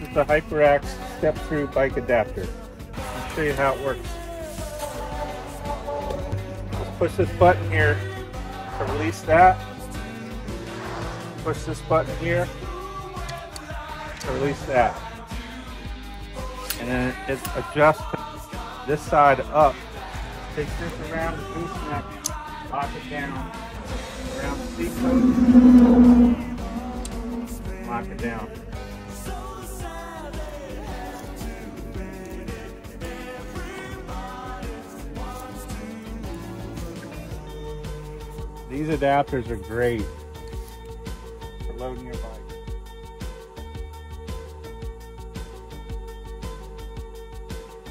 Is the Hyperax step-through bike adapter. I'll show you how it works. Just push this button here to release that. Push this button here to release that. And then it adjusts this side up. Take this around the gooseneck, lock it down around the seat post, lock it down. These adapters are great for loading your bike.